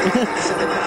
ハハハハ!